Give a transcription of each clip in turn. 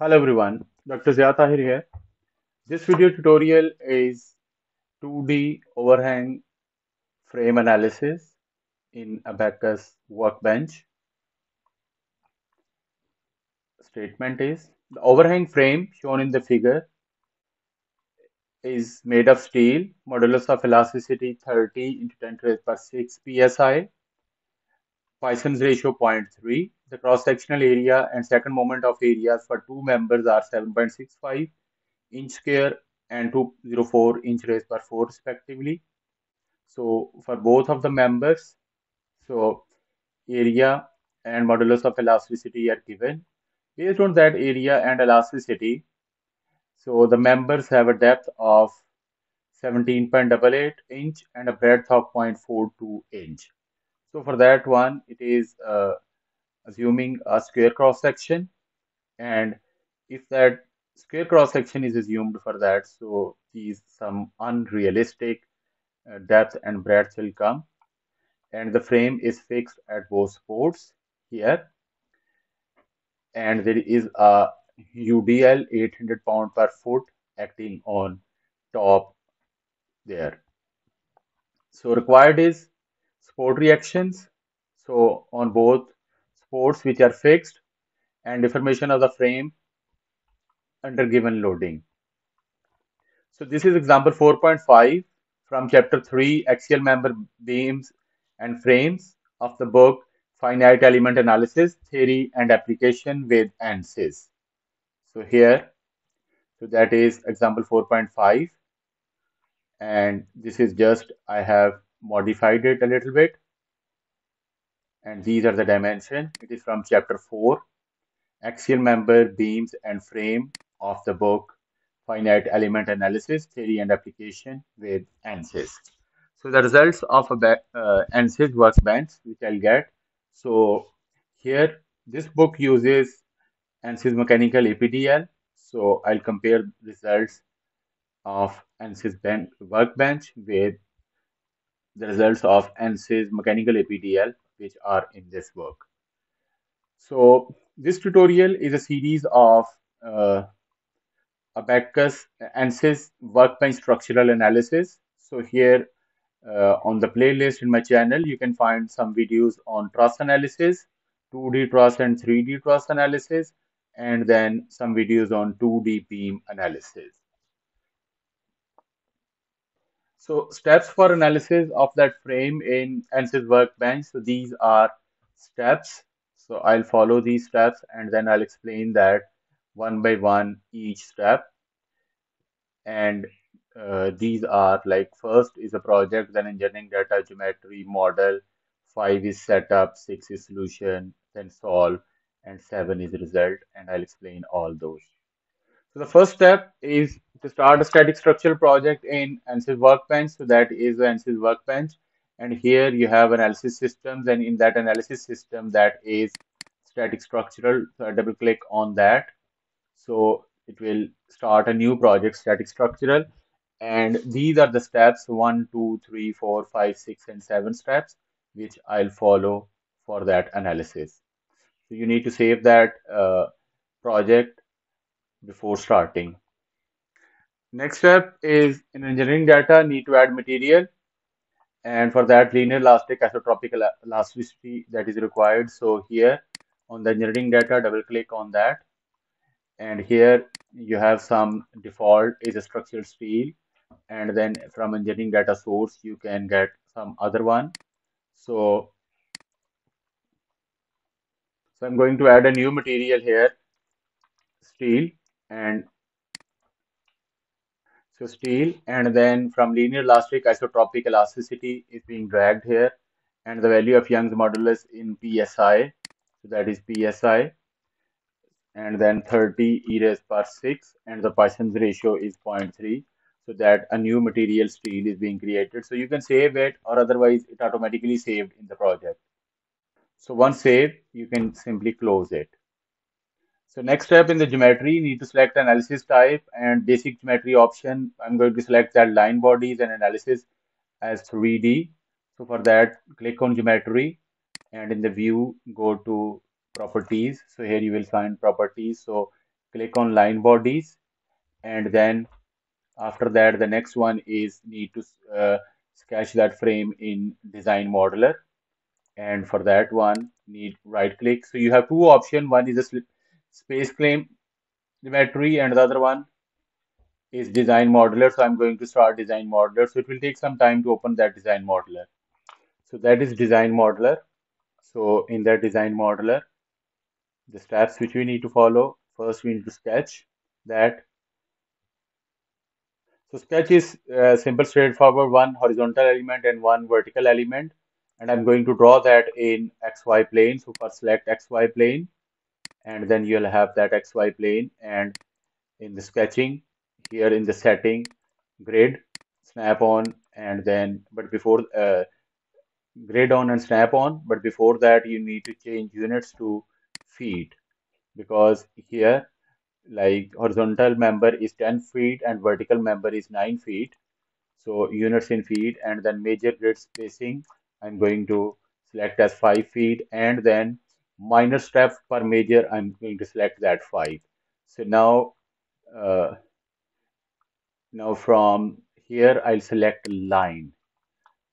Hello everyone, Dr. Zia Tahir here. This video tutorial is 2D overhang frame analysis in Abaqus Workbench. Statement is the overhang frame shown in the figure is made of steel, modulus of elasticity 30 into 10 to the power 6 psi, Poisson's ratio 0.3. The cross-sectional area and second moment of areas for two members are 7.65 inch square and 204 inch raised per 4 respectively. So for both of the members, so area and modulus of elasticity are given. Based on that area and elasticity, so the members have a depth of 17.88 inch and a breadth of 0.42 inch. So for that one, it is uh, assuming a square cross section. And if that square cross section is assumed for that, so these some unrealistic uh, depth and breadth will come. And the frame is fixed at both supports here. And there is a UDL 800 pound per foot acting on top there. So required is support reactions. So on both supports which are fixed and deformation of the frame under given loading. So this is example 4.5 from chapter 3 axial member beams and frames of the book Finite Element Analysis Theory and Application with ANSYS. So here, so that is example 4.5 and this is just I have modified it a little bit. And these are the dimension. It is from chapter 4 axial member beams and frame of the book. Finite element analysis theory and application with ANSYS so the results of a uh, ANSYS workbench which I'll get. So here this book uses ANSYS mechanical APDL so I'll compare results of ANSYS workbench with the results of ANSYS mechanical APDL which are in this work. So this tutorial is a series of uh, Abaqus ANSYS workbench structural analysis. So here uh, on the playlist in my channel, you can find some videos on truss analysis, 2D truss and 3D truss analysis, and then some videos on 2D beam analysis. So steps for analysis of that frame in ANSYS workbench. So these are steps. So I'll follow these steps and then I'll explain that one by one each step. And uh, these are like first is a project, then engineering data, geometry, model, five is setup, six is solution, then solve, and seven is result. And I'll explain all those. So the first step is to start a static structural project in ANSYS Workbench. So that is the ANSYS Workbench. And here you have analysis systems. And in that analysis system, that is static structural. So I double click on that. So it will start a new project, static structural. And these are the steps one, two, three, four, five, six, and seven steps, which I'll follow for that analysis. So you need to save that uh, project before starting. Next step is in engineering data, need to add material. And for that, linear elastic isotropic elasticity that is required. So here on the engineering data, double click on that. And here you have some default is a structural steel. And then from engineering data source, you can get some other one. So, so I'm going to add a new material here, steel and so steel. And then from linear elastic isotropic elasticity is being dragged here. And the value of Young's modulus in PSI so that is PSI and then 30 e raised per 6 and the Poisson's ratio is 0.3 so that a new material steel is being created. So you can save it or otherwise it automatically saved in the project. So once saved you can simply close it so next step in the geometry, you need to select analysis type and basic geometry option. I'm going to select that line bodies and analysis as 3D. So for that, click on geometry and in the view, go to properties. So here you will find properties. So click on line bodies and then after that the next one is need to uh, sketch that frame in design modeler and for that one need right click so you have two options one is a SpaceClaim the battery and the other one is design modeler so i'm going to start design modeler so it will take some time to open that design modeler so that is design modeler so in that design modeler the steps which we need to follow first we need to sketch that. So sketch is uh, simple straightforward one horizontal element and one vertical element. And I'm going to draw that in XY plane. So first select XY plane and then you'll have that XY plane and in the sketching here in the setting grid snap on and then but before uh, grid on and snap on but before that you need to change units to feet because here like horizontal member is 10 feet and vertical member is 9 feet. So units in feet and then major grid spacing I'm going to select as 5 feet and then minor step per major I'm going to select that 5 so now uh, now from here I'll select line.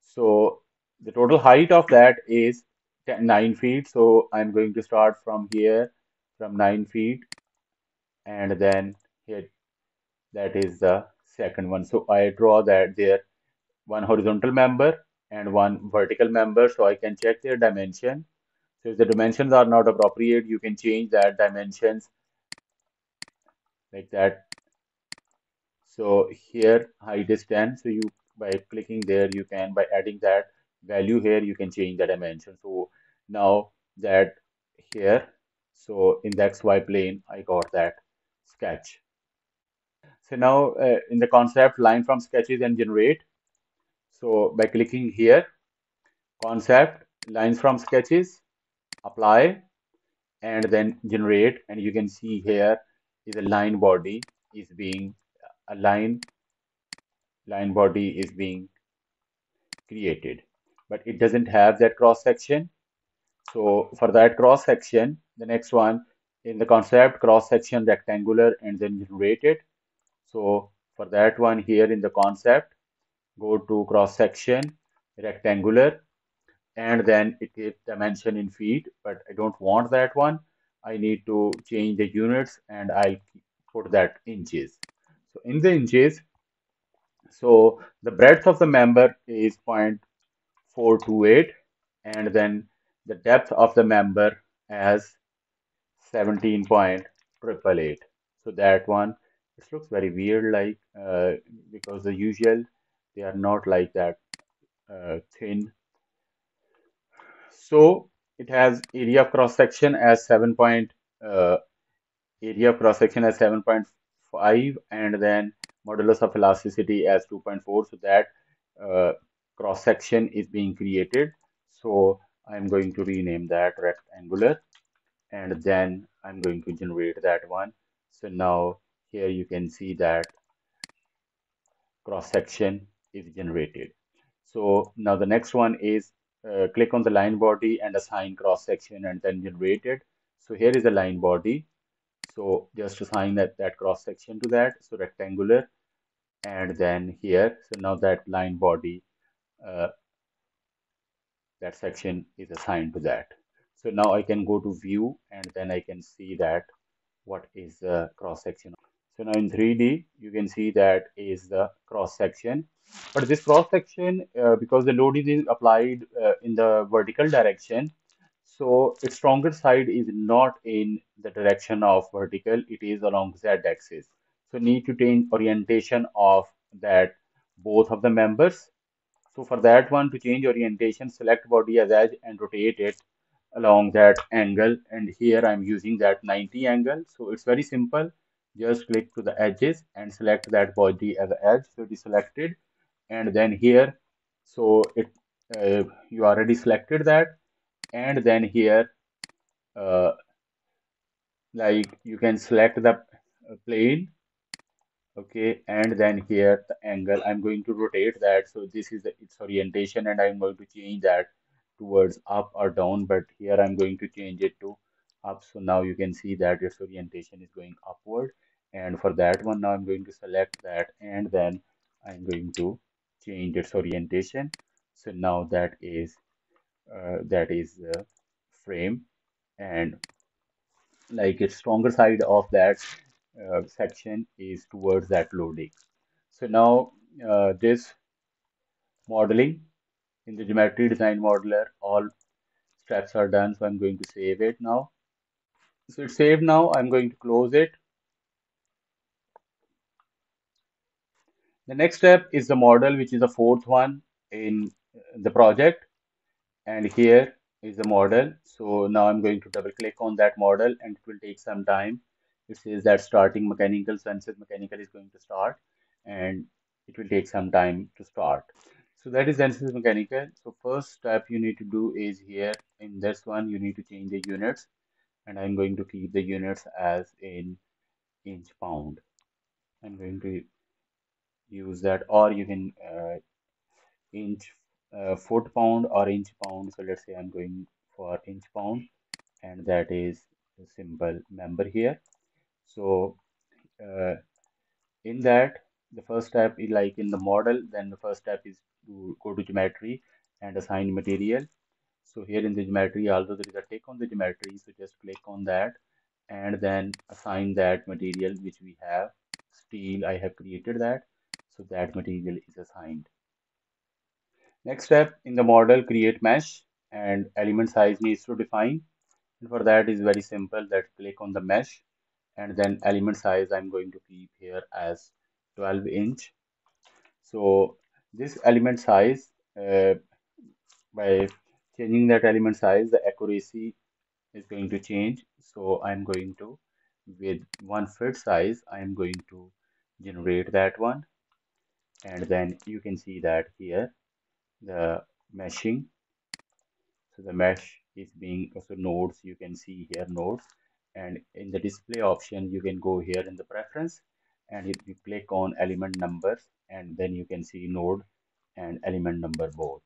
So the total height of that is 10, 9 feet. So I'm going to start from here from 9 feet. And then here that is the second one. So I draw that there one horizontal member and one vertical member. So I can check their dimension. So if the dimensions are not appropriate, you can change that dimensions like that. So here height is 10. So you by clicking there, you can by adding that value here, you can change the dimension. So now that here, so in the XY plane, I got that sketch. So now uh, in the concept line from sketches and generate, so by clicking here, concept, lines from sketches, apply, and then generate. And you can see here is a line body is being a line line body is being created, but it doesn't have that cross section. So for that cross section, the next one in the concept cross section rectangular and then generate it. So for that one here in the concept, go to cross section rectangular and then it is dimension in feet but I don't want that one. I need to change the units and I'll put that inches. So in the inches so the breadth of the member is 0.428 and then the depth of the member as 17.888 so that one this looks very weird like uh, because the usual they are not like that uh, thin so it has area of cross section as 7 point uh, area of cross section as 7.5 and then modulus of elasticity as 2.4 so that uh, cross section is being created. So I'm going to rename that rectangular and then I'm going to generate that one. So now here you can see that cross section is generated. So now the next one is uh, click on the line body and assign cross section and then generate it. So here is the line body. So just assign that, that cross section to that. So rectangular and then here. So now that line body, uh, that section is assigned to that. So now I can go to view and then I can see that what is the cross section. So now in 3D, you can see that is the cross section. But this cross section, uh, because the load is applied uh, in the vertical direction, so its stronger side is not in the direction of vertical, it is along z axis. So need to change orientation of that both of the members. So for that one to change orientation, select body as edge and rotate it along that angle. And here I'm using that 90 angle. So it's very simple just click to the edges and select that body as edge so it is selected. And then here so it uh, you already selected that. And then here uh, like you can select the plane. Okay and then here the angle. I'm going to rotate that. So this is the, its orientation and i'm going to change that towards up or down. But here i'm going to change it to up. So now you can see that its orientation is going upward. And for that one, now I'm going to select that and then I'm going to change its orientation. So now that is uh, that is the frame and like its stronger side of that uh, section is towards that loading. So now uh, this modeling in the geometry design modeler, all steps are done. So I'm going to save it now. So it's saved now. I'm going to close it. The next step is the model, which is the fourth one in the project. And here is the model. So now I'm going to double click on that model and it will take some time. It says that starting mechanical, ANSYS mechanical is going to start and it will take some time to start. So that is ANSYS Mechanical. So first step you need to do is here in this one you need to change the units and I'm going to keep the units as in inch pound. I'm going to use that or you can uh, inch uh, foot pound or inch pound. So let's say I'm going for inch pound and that is the simple member here. So uh, in that the first step is like in the model then the first step is to go to geometry and assign material so here in the geometry although there is a tick on the geometry so just click on that and then assign that material which we have. Steel I have created that. So that material is assigned. Next step in the model create mesh and element size needs to define. And for that is very simple. That click on the mesh and then element size I'm going to keep here as 12 inch. So this element size uh, by changing that element size the accuracy is going to change. So I'm going to with one fit size I'm going to generate that one. And then you can see that here the meshing. So the mesh is being also nodes you can see here nodes. And in the display option you can go here in the preference. And if you click on element numbers and then you can see node and element number both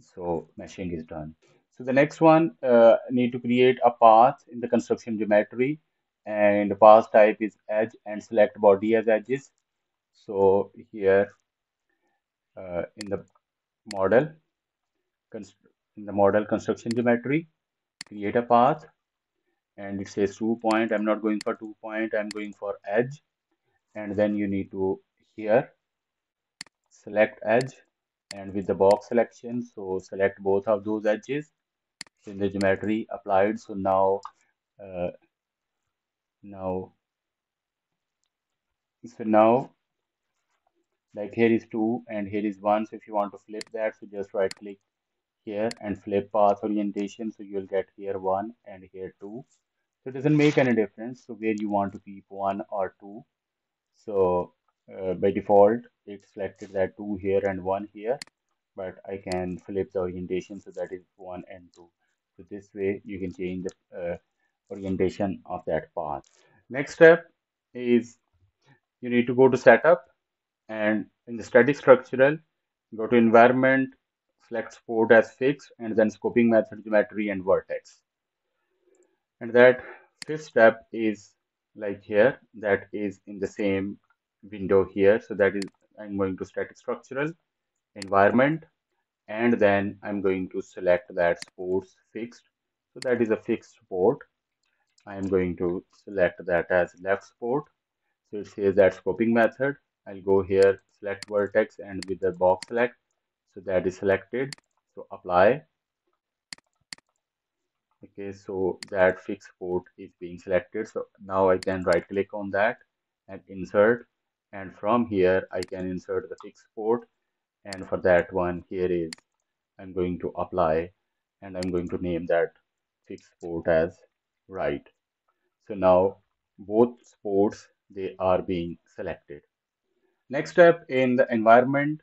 so meshing is done. So the next one uh, need to create a path in the construction geometry. And the path type is edge and select body as edges. So here uh, in the model in the model construction geometry create a path. And it says two point i'm not going for two point i'm going for edge. And then you need to here select edge and with the box selection so select both of those edges. In the geometry applied. So now uh, now so now like here is 2 and here is 1 so if you want to flip that so just right click here and flip path orientation. So you'll get here 1 and here 2 so it doesn't make any difference. So where you want to keep 1 or 2 so uh, by default it selected that 2 here and 1 here but I can flip the orientation so that is 1 and 2 so this way you can change the uh, orientation of that path. Next step is you need to go to setup and in the static structural go to environment select support as fixed and then scoping method geometry and vertex. And that fifth step is like here that is in the same window here. So that is I'm going to static structural environment and then I'm going to select that supports fixed. So that is a fixed support I'm going to select that as left support so it says that scoping method. I'll go here select vertex and with the box select. So that is selected. So apply. Okay so that fixed port is being selected. So now I can right click on that and insert and from here I can insert the fixed port and for that one here is I'm going to apply and I'm going to name that fixed port as right so now both ports they are being selected Next step in the environment.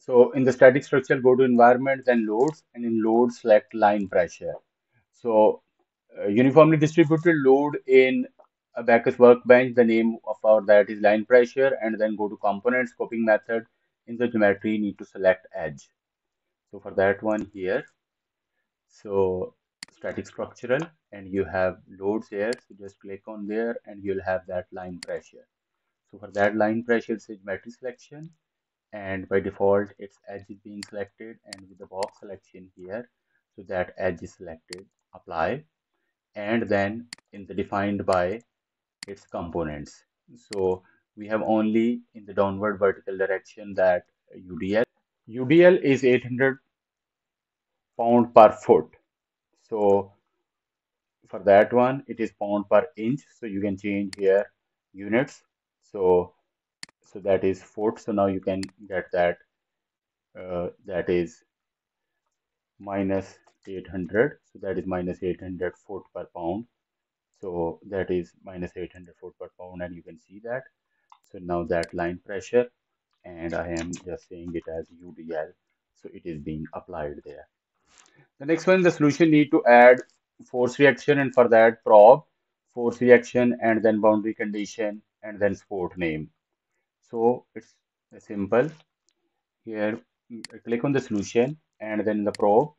So in the static structure, go to environment, then loads, and in load, select line pressure. So uh, uniformly distributed load in Abaqus workbench, the name of that is line pressure, and then go to component scoping method. In the geometry, need to select edge. So for that one here, So static structural and you have loads here. So just click on there and you'll have that line pressure. So for that line pressure, it's geometry selection and by default its edge is being selected and with the box selection here. So that edge is selected, apply and then in the defined by its components. So we have only in the downward vertical direction that UDL. UDL is 800 pound per foot. So for that one, it is pound per inch. So you can change here units. So so that is foot. So now you can get that uh, that is minus 800. So that is minus 800 foot per pound. So that is minus 800 foot per pound, and you can see that. So now that line pressure, and I am just saying it as UDL. So it is being applied there. The next one, the solution need to add force reaction, and for that probe, force reaction, and then boundary condition, and then sport name. So it's simple. Here, mm, click on the solution, and then the probe.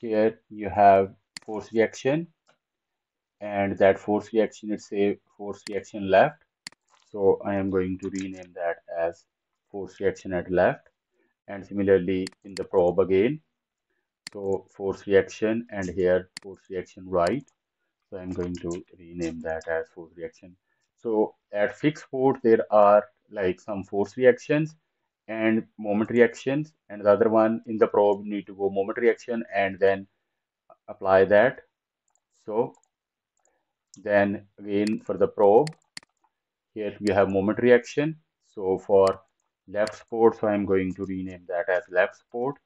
Here you have force reaction, and that force reaction it's a force reaction left. So I am going to rename that as force reaction at left. And similarly in the probe again. So force reaction and here force reaction right. So I'm going to rename that as force reaction. So at fixed port there are like some force reactions and moment reactions. And the other one in the probe need to go moment reaction and then apply that. So then again for the probe, here we have moment reaction. So for left sport, so I'm going to rename that as left sport.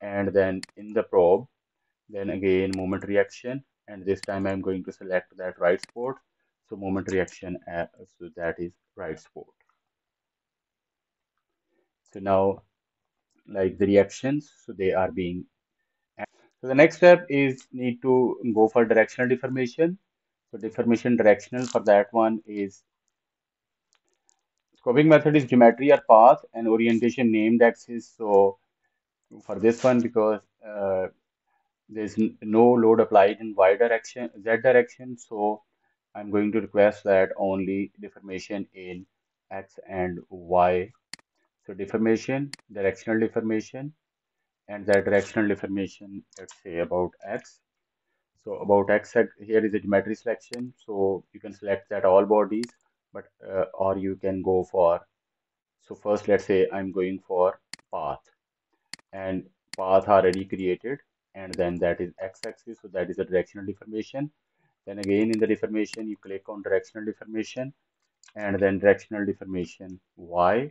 And then in the probe, then again moment reaction. And this time I'm going to select that right sport. So moment reaction, uh, so that is right sport. So now like the reactions, so they are being so the next step is need to go for directional deformation. So deformation directional for that one is scoping method is geometry or path and orientation named axis. So for this one, because uh, there's no load applied in y direction, z direction, so I'm going to request that only deformation in x and y. So deformation, directional deformation, and that directional deformation, let's say about x. So about x, here is a geometry selection. So you can select that all bodies, but uh, or you can go for. So first, let's say I'm going for path, and path already created, and then that is x-axis. So that is a directional deformation. Then again in the deformation, you click on directional deformation, and then directional deformation y.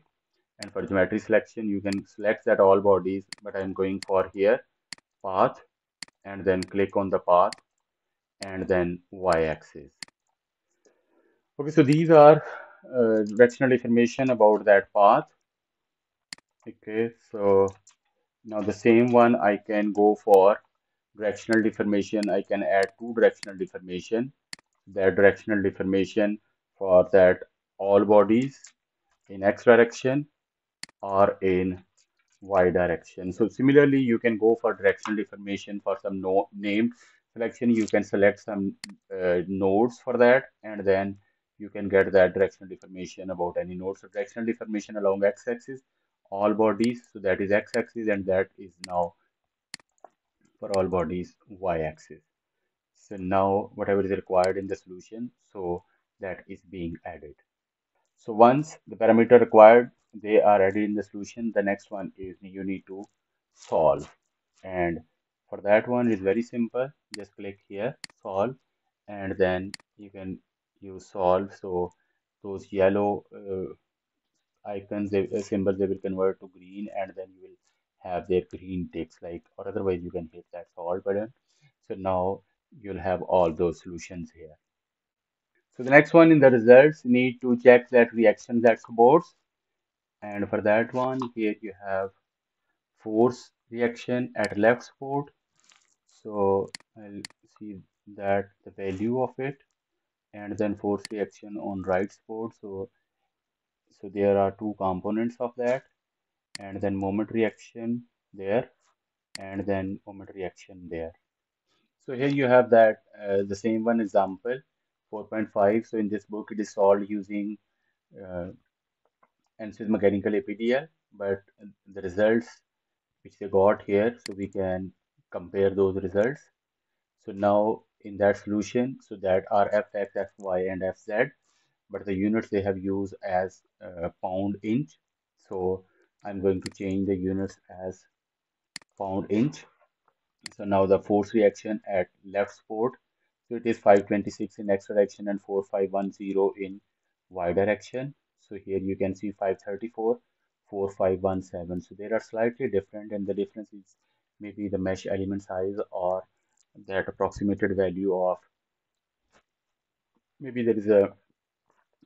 And for geometry selection, you can select that all bodies, but I'm going for here path, and then click on the path and then y-axis. Okay, so these are uh, directional information about that path. Okay, so now the same one I can go for directional deformation. I can add two directional deformation. That directional deformation for that all bodies in x direction or in y direction. So similarly, you can go for directional deformation for some no named selection. You can select some uh, nodes for that, and then you can get that directional deformation about any nodes. So directional deformation along x-axis, all bodies. So that is x-axis, and that is now for all bodies y-axis. So now whatever is required in the solution, so that is being added. So once the parameter required, they are added in the solution, the next one is you need to solve. And for that one is very simple. Just click here, solve, and then you can use solve. So those yellow uh, icons, they, uh, symbols, they will convert to green, and then you will have their green ticks like, or otherwise you can hit that solve button. So now you'll have all those solutions here. So the next one in the results need to check that reaction that supports. And for that one, here you have force reaction at left support. So I'll see that the value of it and then force reaction on right support. So, so there are two components of that and then moment reaction there and then moment reaction there. So here you have that uh, the same one example 4.5. So in this book it is solved using uh, ANSYS mechanical APDL, but the results which they got here, so we can compare those results. So now in that solution, so that are fx, fy, and fz, but the units they have used as uh, pound inch. So I'm going to change the units as pound inch. So now the force reaction at left support, so it is 526 in x direction and 4510 in y direction. So here you can see 534, 4517. So they are slightly different and the difference is maybe the mesh element size or that approximated value of maybe there is a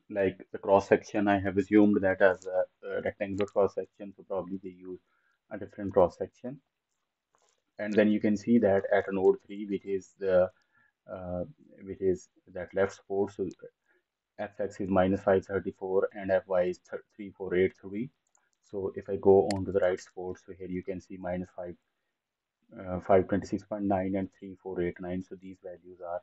like the cross section. I have assumed that as a, a rectangular cross section so probably they use a different cross section. And then you can see that at node 3 which is the uh, which is that left support so fx is minus 534 and fy is 3483 so if I go on to the right support so here you can see minus 5 uh, 526.9 and 3489 so these values are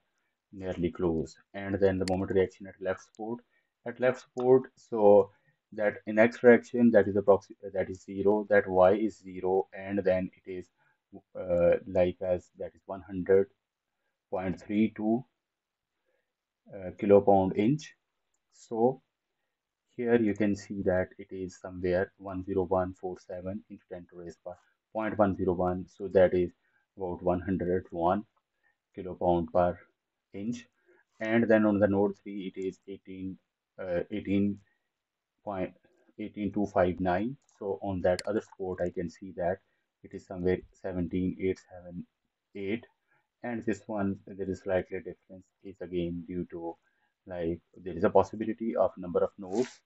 nearly close. And then the moment reaction at left support at left support so that in x direction that is approximately that is zero that y is zero and then it is uh, like as that is 100.32 uh, kilopound inch. So here you can see that it is somewhere 10147 into 10 to raise by 0.101 so that is about 101 kilopound per inch. And then on the node 3 it is 18 uh, 18 point 18259 so on that other support i can see that it is somewhere 17878 and this one there is slightly difference is again due to like there is a possibility of number of nodes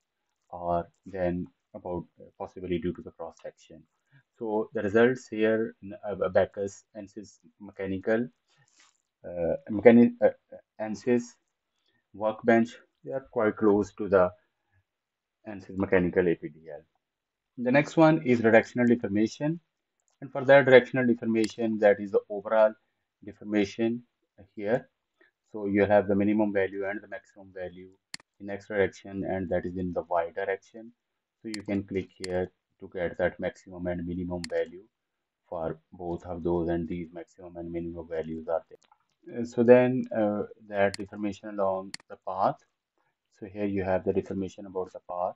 or then about uh, possibly due to the cross section. So the results here uh, Abaqus ANSYS mechanical uh, mechanic uh, ANSYS workbench they are quite close to the ANSYS mechanical APDL the next one is directional deformation. And for that directional deformation that is the overall deformation here so you have the minimum value and the maximum value in x direction and that is in the y direction. So you can click here to get that maximum and minimum value for both of those and these maximum and minimum values are there. So then uh, that deformation along the path. So here you have the deformation about the path.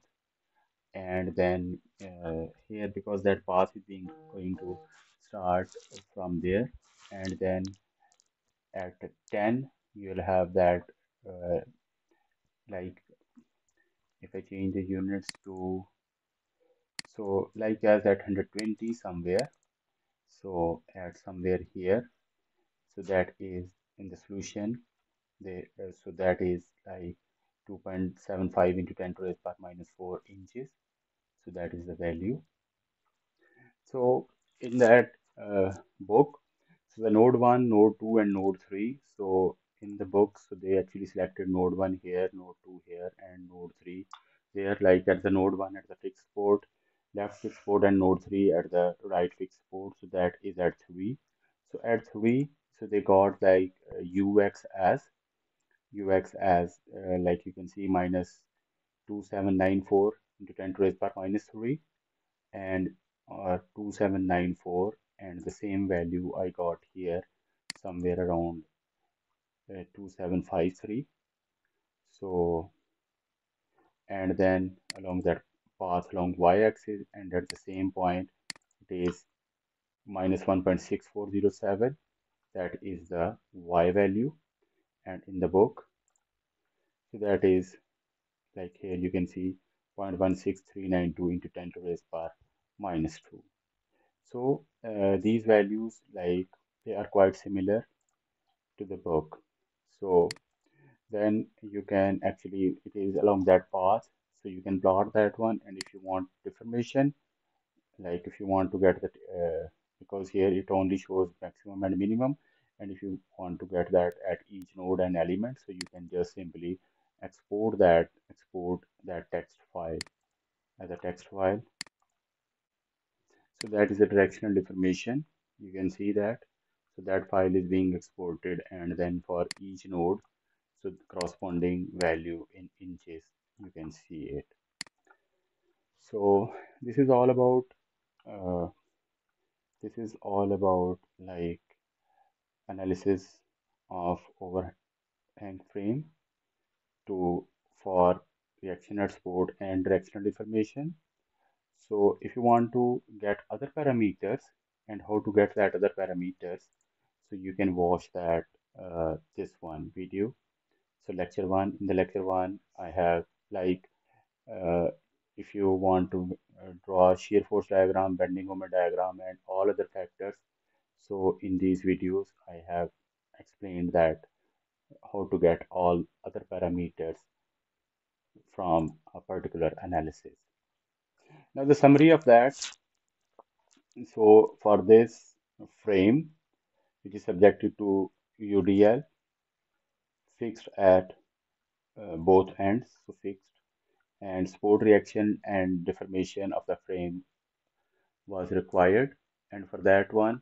And then uh, here because that path is being going to start from there and then at 10 you'll have that uh, like if I change the units to so like as at 120 somewhere so at somewhere here so that is in the solution they uh, so that is like 2.75 into 10 to the power minus 4 inches so that is the value. So in that uh, book so the node 1 node 2 and node 3 so in the book. So they actually selected node 1 here node 2 here and node 3 there like at the node 1 at the fixed port left fixed port and node 3 at the right fixed port. So that is at 3 so at 3 so they got like uh, ux as ux as uh, like you can see minus 2794 into 10 to the power minus 3 and uh, 2794 and the same value I got here somewhere around uh, 2753 so and then along that path along y-axis and at the same point it is minus 1.6407 that is the y value. And in the book so that is like here you can see 0.16392 into 10 to the power minus 2 so uh, these values like they are quite similar to the book so then you can actually it is along that path. So you can plot that one. And if you want deformation like if you want to get that uh, because here it only shows maximum and minimum. And if you want to get that at each node and element so you can just simply export that export that text file as a text file. So that is the directional deformation you can see that So that file is being exported and then for each node, so the corresponding value in inches, you can see it. So this is all about uh, this is all about like analysis of overhang frame to for reaction at support and directional deformation. So if you want to get other parameters and how to get that other parameters, so you can watch that uh, this one video. So lecture one, in the lecture one, I have like uh, if you want to uh, draw shear force diagram, bending moment diagram, and all other factors. So in these videos, I have explained that how to get all other parameters from a particular analysis. Now the summary of that, so for this frame, which is subjected to UDL, fixed at uh, both ends, so fixed, and support reaction and deformation of the frame was required. And for that one,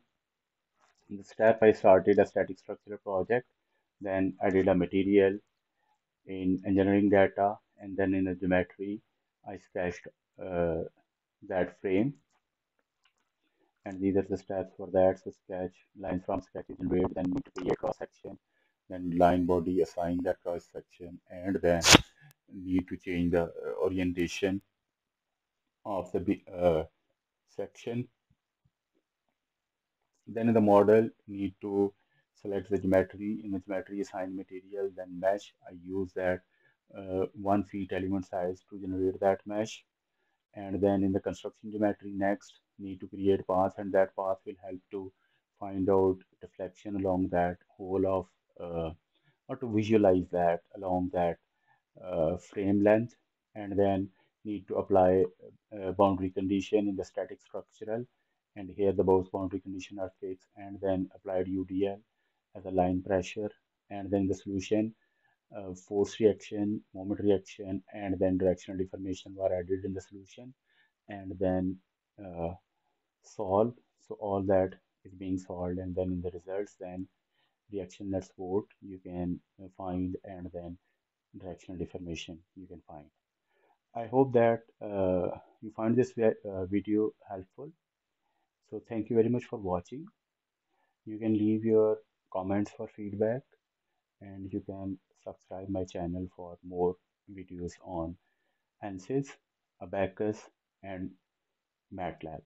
in the step I started a static structure project, then I did a material in engineering data, and then in the geometry, I sketched uh, that frame and these are the steps for that so sketch lines from sketch generate then need to create cross section then line body assign that cross section and then need to change the uh, orientation of the uh, section. Then in the model need to select the geometry in the geometry assign material then mesh. I use that uh, one feet element size to generate that mesh. And then in the construction geometry next need to create path and that path will help to find out deflection along that whole of uh, or to visualize that along that uh, frame length and then need to apply a boundary condition in the static structural and here the both boundary condition are fixed and then applied UDL as a line pressure and then the solution uh, force reaction, moment reaction, and then directional deformation were added in the solution, and then uh, solve. So all that is being solved, and then in the results, then reaction net support you can uh, find, and then directional deformation you can find. I hope that uh, you find this uh, video helpful. So thank you very much for watching. You can leave your comments for feedback and you can subscribe my channel for more videos on ANSYS, Abaqus and MATLAB.